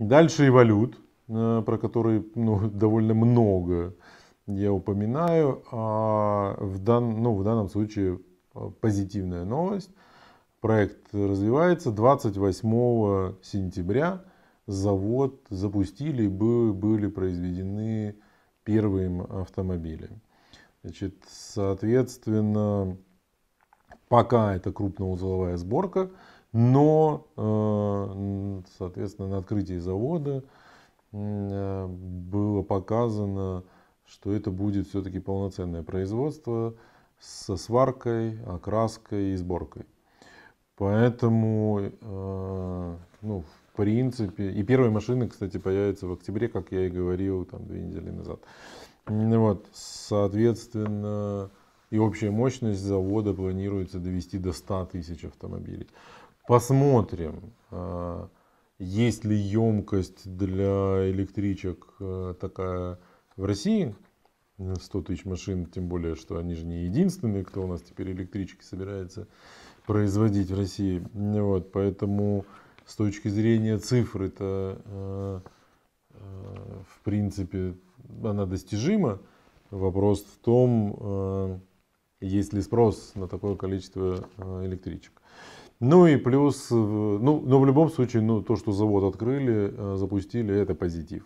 Дальше эволют, э, про который ну, довольно много я упоминаю. А в, дан, ну, в данном случае э, позитивная новость. Проект развивается. 28 сентября завод запустили и были произведены первые автомобили. Значит, соответственно, пока это крупноузловая сборка, но, э, соответственно, на открытии завода э, было показано, что это будет все-таки полноценное производство со сваркой, окраской и сборкой. Поэтому, э, ну, в принципе, и первые машины, кстати, появятся в октябре, как я и говорил, там, две недели назад. Вот, соответственно, и общая мощность завода планируется довести до 100 тысяч автомобилей. Посмотрим, а, есть ли емкость для электричек а, такая в России. 100 тысяч машин, тем более, что они же не единственные, кто у нас теперь электрички собирается производить в России. Вот, поэтому с точки зрения цифр это а, в принципе она достижима. Вопрос в том, есть ли спрос на такое количество электричек. Ну и плюс, ну, но в любом случае, ну, то, что завод открыли, запустили, это позитив.